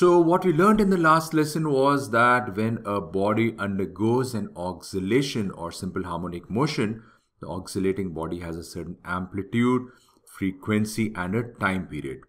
So what we learned in the last lesson was that when a body undergoes an oscillation or simple harmonic motion, the oscillating body has a certain amplitude, frequency and a time period.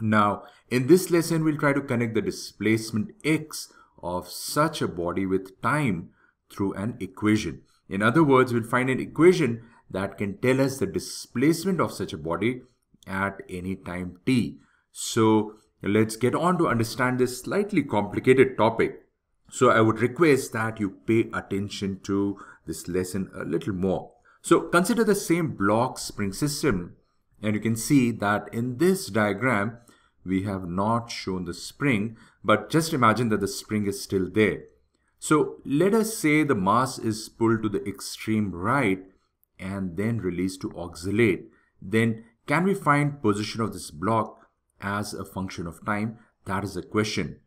Now, in this lesson, we'll try to connect the displacement x of such a body with time through an equation. In other words, we'll find an equation that can tell us the displacement of such a body at any time t. So let's get on to understand this slightly complicated topic. So I would request that you pay attention to this lesson a little more. So consider the same block spring system and you can see that in this diagram we have not shown the spring but just imagine that the spring is still there. So let us say the mass is pulled to the extreme right and then released to oscillate. Then can we find position of this block as a function of time? That is the question.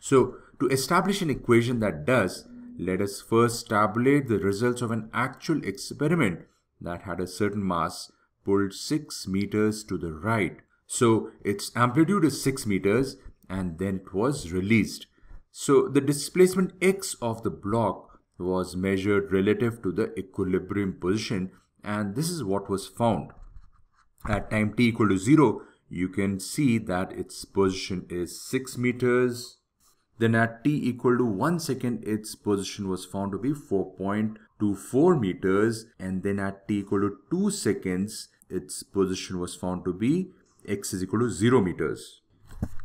So to establish an equation that does, let us first tabulate the results of an actual experiment that had a certain mass pulled 6 meters to the right. So its amplitude is 6 meters and then it was released. So the displacement x of the block was measured relative to the equilibrium position and this is what was found. At time t equal to 0, you can see that its position is 6 meters. Then at t equal to 1 second, its position was found to be 4.24 meters. And then at t equal to 2 seconds, its position was found to be x is equal to 0 meters.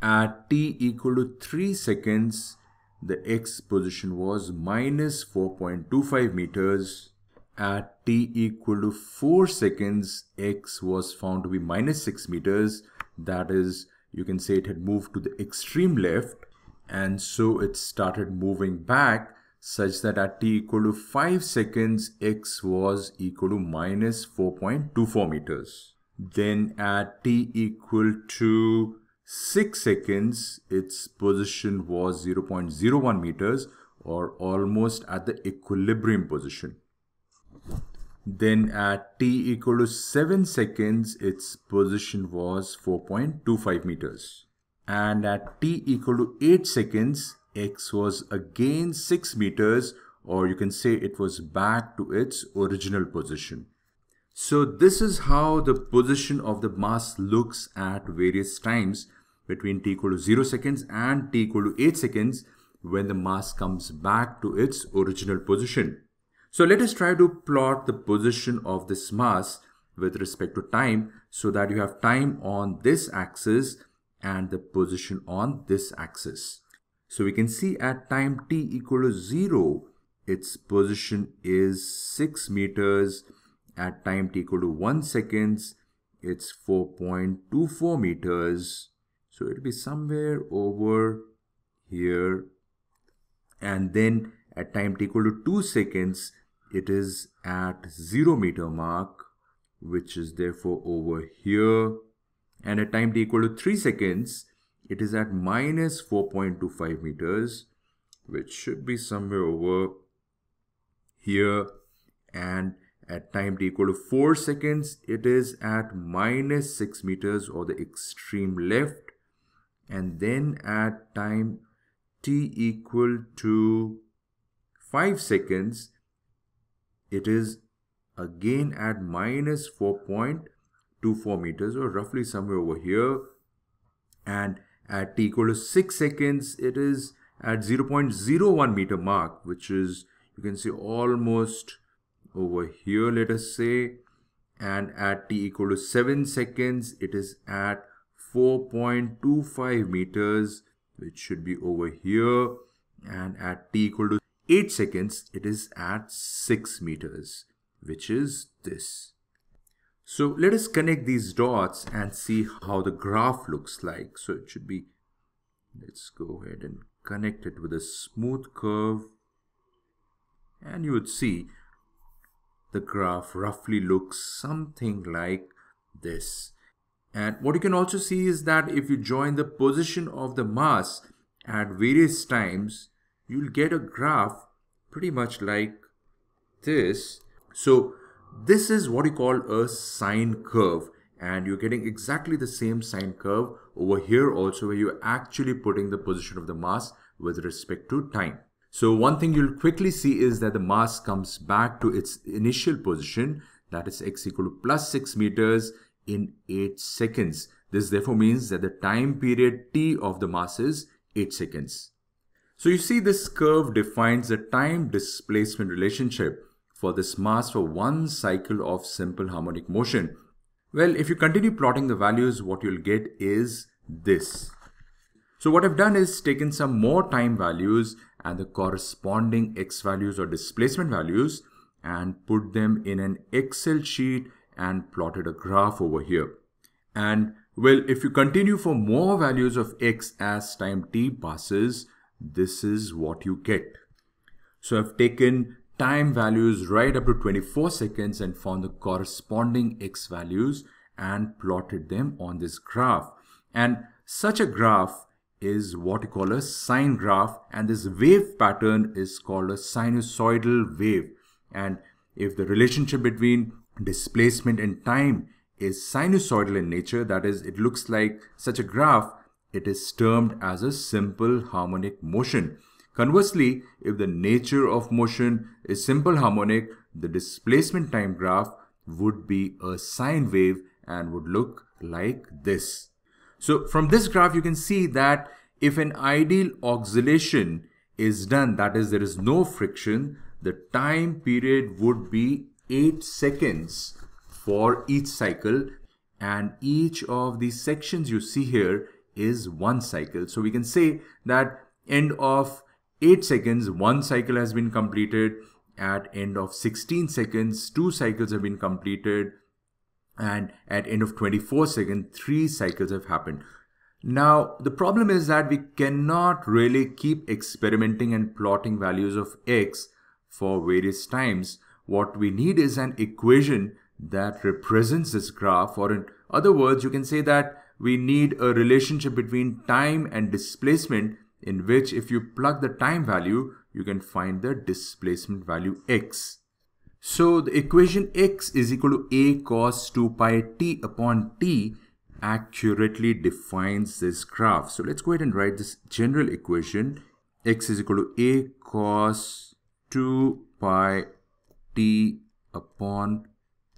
At t equal to 3 seconds, the x position was minus 4.25 meters. At t equal to 4 seconds, x was found to be minus 6 meters. That is, you can say it had moved to the extreme left and so it started moving back such that at t equal to 5 seconds, x was equal to minus 4.24 meters. Then at t equal to 6 seconds, its position was 0.01 meters or almost at the equilibrium position. Then at t equal to 7 seconds, its position was 4.25 meters. And at t equal to 8 seconds, x was again 6 meters or you can say it was back to its original position. So this is how the position of the mass looks at various times between t equal to 0 seconds and t equal to 8 seconds when the mass comes back to its original position. So let us try to plot the position of this mass with respect to time so that you have time on this axis and the position on this axis. So we can see at time t equal to 0, its position is 6 meters. At time t equal to 1 seconds, it's 4.24 meters. So it'll be somewhere over here. And then at time t equal to 2 seconds, it is at 0 meter mark, which is therefore over here. And at time t equal to 3 seconds, it is at minus 4.25 meters, which should be somewhere over here. And at time t equal to 4 seconds, it is at minus 6 meters or the extreme left and then at time t equal to 5 seconds it is again at minus 4.24 meters or roughly somewhere over here. And at t equal to 6 seconds it is at 0.01 meter mark which is you can see almost over here let us say. And at t equal to 7 seconds it is at 4.25 meters which should be over here. And at t equal to 8 seconds it is at 6 meters which is this. So let us connect these dots and see how the graph looks like. So it should be, let's go ahead and connect it with a smooth curve and you would see the graph roughly looks something like this. And what you can also see is that if you join the position of the mass at various times, you'll get a graph pretty much like this. So this is what you call a sine curve. and you're getting exactly the same sine curve over here also where you're actually putting the position of the mass with respect to time. So one thing you'll quickly see is that the mass comes back to its initial position that is x equal to plus 6 meters in 8 seconds. This therefore means that the time period t of the mass is 8 seconds. So you see this curve defines the time displacement relationship for this mass for one cycle of simple harmonic motion well, if you continue plotting the values, what you'll get is this. So what I've done is taken some more time values and the corresponding x values or displacement values and put them in an Excel sheet and plotted a graph over here. And well, if you continue for more values of x as time t passes, this is what you get. So I've taken time values right up to 24 seconds and found the corresponding x values and plotted them on this graph. And such a graph is what you call a sine graph and this wave pattern is called a sinusoidal wave. And if the relationship between displacement and time is sinusoidal in nature, that is, it looks like such a graph, it is termed as a simple harmonic motion. Conversely, if the nature of motion is simple harmonic, the displacement time graph would be a sine wave and would look like this. So from this graph, you can see that if an ideal oscillation is done, that is, there is no friction, the time period would be 8 seconds for each cycle and each of these sections you see here is one cycle. So we can say that end of 8 seconds, one cycle has been completed. At end of 16 seconds, two cycles have been completed. And at end of 24 seconds, three cycles have happened. Now, the problem is that we cannot really keep experimenting and plotting values of x for various times. What we need is an equation that represents this graph or in other words, you can say that we need a relationship between time and displacement in which if you plug the time value, you can find the displacement value x. So the equation x is equal to a cos 2 pi t upon t accurately defines this graph. So let's go ahead and write this general equation. x is equal to a cos 2 pi t upon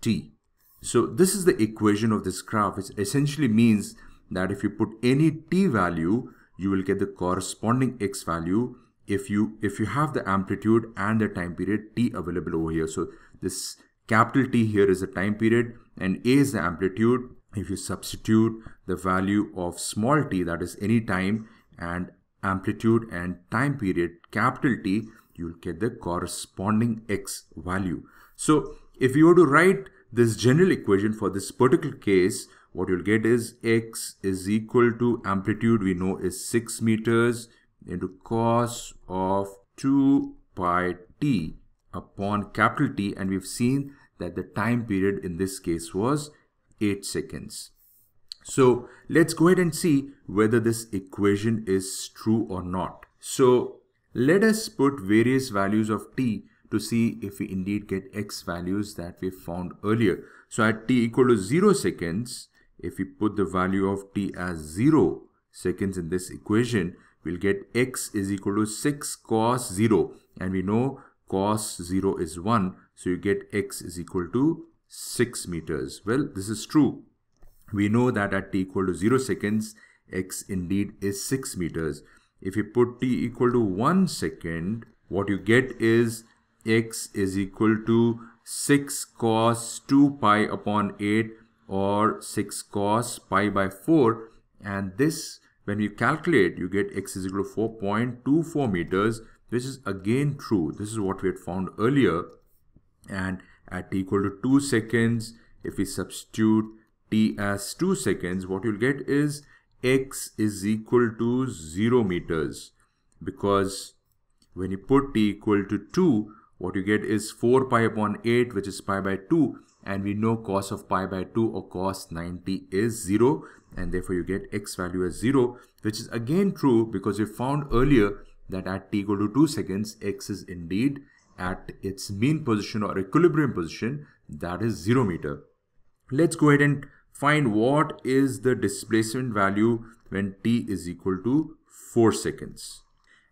t. So this is the equation of this graph. It essentially means that if you put any t value, you will get the corresponding x value if you if you have the amplitude and the time period t available over here so this capital T here is the time period and A is the amplitude if you substitute the value of small t that is any time and amplitude and time period capital T you'll get the corresponding x value so if you were to write this general equation for this particular case what you'll get is x is equal to amplitude we know is 6 meters into cos of 2 pi t upon capital T and we've seen that the time period in this case was 8 seconds. So let's go ahead and see whether this equation is true or not. So let us put various values of t to see if we indeed get x values that we found earlier. So at t equal to 0 seconds, if we put the value of t as 0 seconds in this equation, we'll get x is equal to 6 cos 0 and we know cos 0 is 1 so you get x is equal to 6 meters. Well, this is true. We know that at t equal to 0 seconds, x indeed is 6 meters. If you put t equal to 1 second, what you get is x is equal to 6 cos 2 pi upon 8 or 6 cos pi by 4 and this when you calculate you get x is equal to 4.24 meters which is again true. This is what we had found earlier. And at t equal to 2 seconds if we substitute t as 2 seconds what you'll get is x is equal to 0 meters. Because when you put t equal to 2 what you get is 4 pi upon 8 which is pi by 2 and we know cos of pi by 2 or cos 90 is 0 and therefore you get x value as 0 which is again true because we found earlier that at t equal to 2 seconds x is indeed at its mean position or equilibrium position that is 0 meter. Let's go ahead and find what is the displacement value when t is equal to 4 seconds.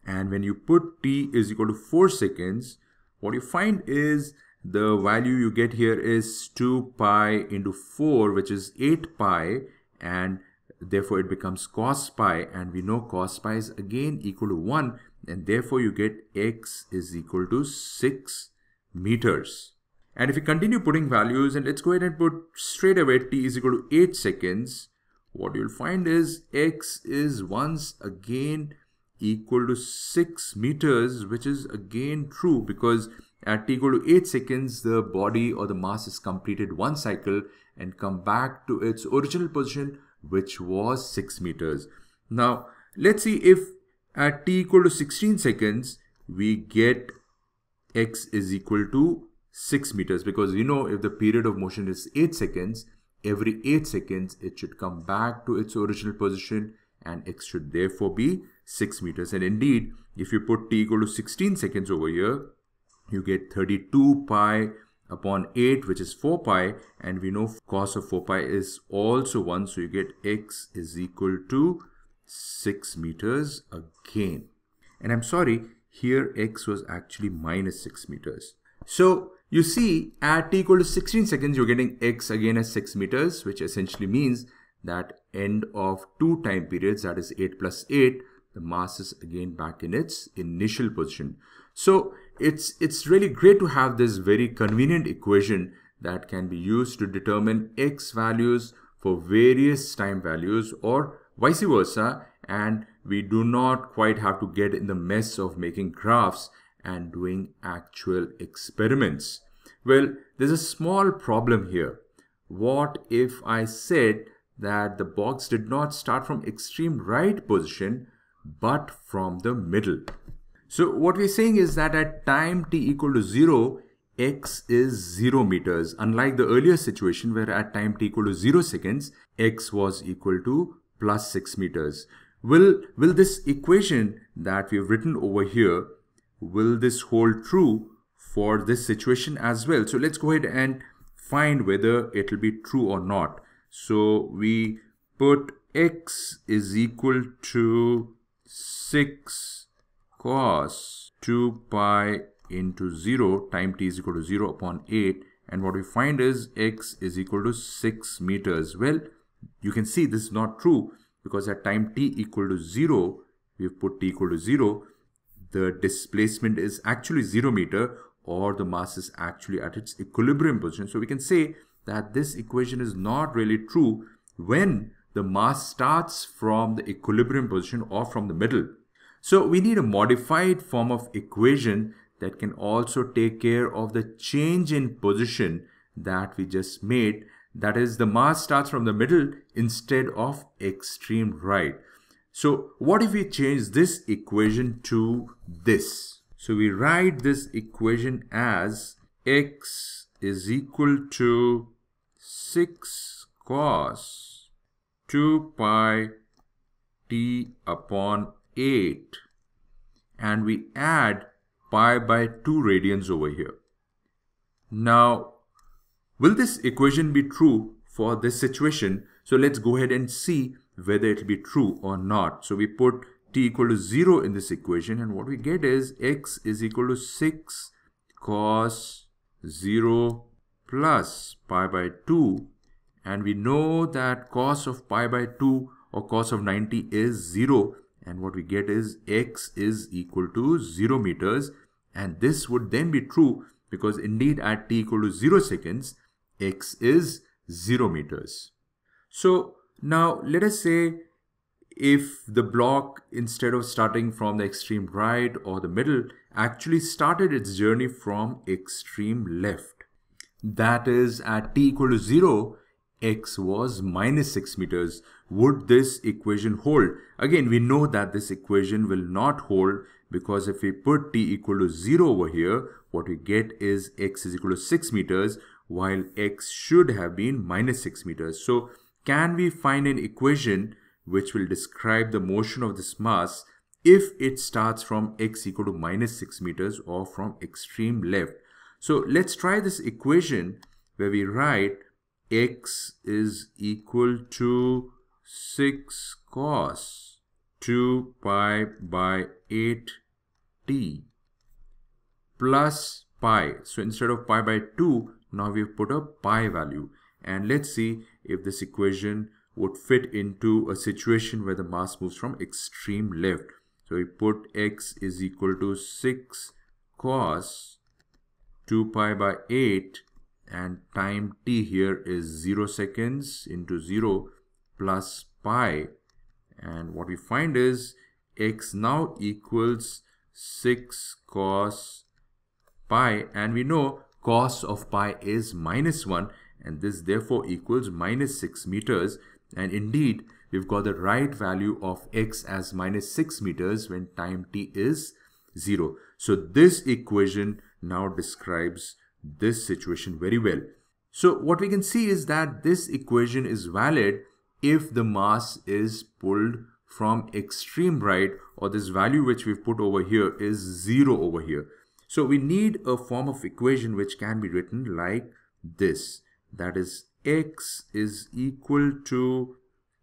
And when you put t is equal to 4 seconds, what you find is the value you get here is 2 pi into 4 which is 8 pi and therefore it becomes cos pi and we know cos pi is again equal to 1 and therefore you get x is equal to 6 meters. And if you continue putting values and let's go ahead and put straight away t is equal to 8 seconds, what you'll find is x is once again equal to 6 meters which is again true because at t equal to 8 seconds the body or the mass has completed one cycle and come back to its original position which was 6 meters. Now let's see if at t equal to 16 seconds we get x is equal to 6 meters because you know if the period of motion is 8 seconds every 8 seconds it should come back to its original position and x should therefore be 6 meters. And indeed if you put t equal to 16 seconds over here you get 32 pi upon 8 which is 4 pi. And we know cos of 4 pi is also 1 so you get x is equal to 6 meters again. And I'm sorry here x was actually minus 6 meters. So you see at t equal to 16 seconds you're getting x again as 6 meters which essentially means that end of two time periods that is 8 plus 8 the mass is again back in its initial position so it's, it's really great to have this very convenient equation that can be used to determine x values for various time values or vice versa and we do not quite have to get in the mess of making graphs and doing actual experiments. Well, there's a small problem here. What if I said that the box did not start from extreme right position but from the middle? So what we're saying is that at time t equal to 0, x is 0 meters. Unlike the earlier situation where at time t equal to 0 seconds, x was equal to plus 6 meters. Will, will this equation that we've written over here, will this hold true for this situation as well? So let's go ahead and find whether it will be true or not. So we put x is equal to 6 cos 2 pi into 0 time t is equal to 0 upon 8 and what we find is x is equal to 6 meters. Well, you can see this is not true because at time t equal to 0, we've put t equal to 0, the displacement is actually 0 meter or the mass is actually at its equilibrium position. So we can say that this equation is not really true when the mass starts from the equilibrium position or from the middle. So we need a modified form of equation that can also take care of the change in position that we just made. That is the mass starts from the middle instead of extreme right. So what if we change this equation to this? So we write this equation as x is equal to 6 cos 2 pi t upon 8 and we add pi by 2 radians over here. Now, will this equation be true for this situation? So let's go ahead and see whether it will be true or not. So we put t equal to 0 in this equation and what we get is x is equal to 6 cos 0 plus pi by 2 and we know that cos of pi by 2 or cos of 90 is 0 and what we get is x is equal to 0 meters and this would then be true because indeed at t equal to 0 seconds x is 0 meters. So now let us say if the block instead of starting from the extreme right or the middle actually started its journey from extreme left. That is at t equal to 0 x was minus 6 meters. Would this equation hold? Again, we know that this equation will not hold because if we put t equal to 0 over here, what we get is x is equal to 6 meters while x should have been minus 6 meters. So can we find an equation which will describe the motion of this mass if it starts from x equal to minus 6 meters or from extreme left? So let's try this equation where we write x is equal to 6 cos 2 pi by 8t plus pi. So instead of pi by 2, now we've put a pi value. And let's see if this equation would fit into a situation where the mass moves from extreme left. So we put x is equal to 6 cos 2 pi by 8 and time t here is 0 seconds into 0 plus pi. And what we find is x now equals 6 cos pi. And we know cos of pi is minus 1 and this therefore equals minus 6 meters. And indeed we've got the right value of x as minus 6 meters when time t is 0. So this equation now describes this situation very well. So what we can see is that this equation is valid if the mass is pulled from extreme right or this value which we've put over here is 0 over here. So we need a form of equation which can be written like this. That is x is equal to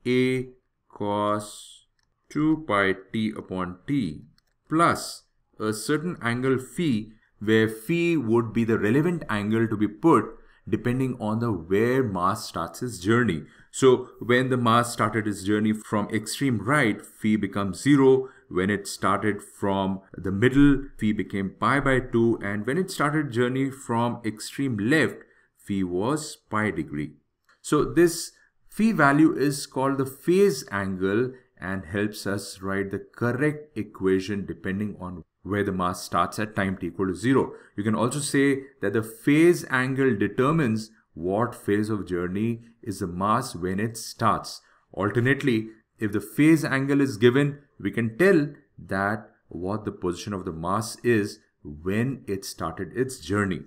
a cos 2 pi t upon t plus a certain angle phi where phi would be the relevant angle to be put depending on the where mass starts its journey. So when the mass started its journey from extreme right, phi becomes 0. When it started from the middle, phi became pi by 2. And when it started journey from extreme left, phi was pi degree. So this phi value is called the phase angle and helps us write the correct equation depending on where the mass starts at time t equal to 0. You can also say that the phase angle determines what phase of journey is the mass when it starts. Alternately, if the phase angle is given, we can tell that what the position of the mass is when it started its journey.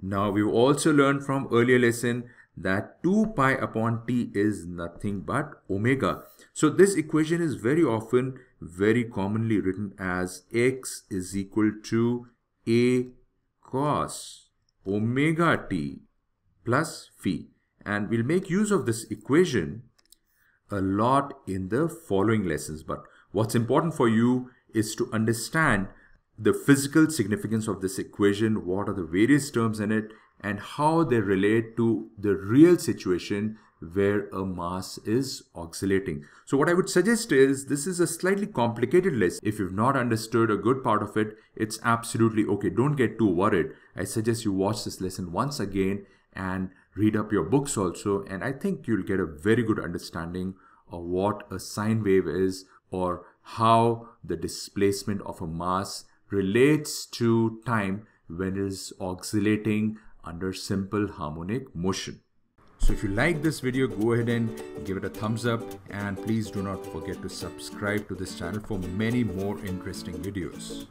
Now, we've also learned from earlier lesson that 2 pi upon t is nothing but omega. So this equation is very often very commonly written as x is equal to a cos omega t plus phi. And we'll make use of this equation a lot in the following lessons. But what's important for you is to understand the physical significance of this equation, what are the various terms in it, and how they relate to the real situation where a mass is oscillating. So what I would suggest is this is a slightly complicated list. If you've not understood a good part of it, it's absolutely okay. Don't get too worried. I suggest you watch this lesson once again and read up your books also. And I think you'll get a very good understanding of what a sine wave is or how the displacement of a mass relates to time when it is oscillating under simple harmonic motion. So if you like this video, go ahead and give it a thumbs up and please do not forget to subscribe to this channel for many more interesting videos.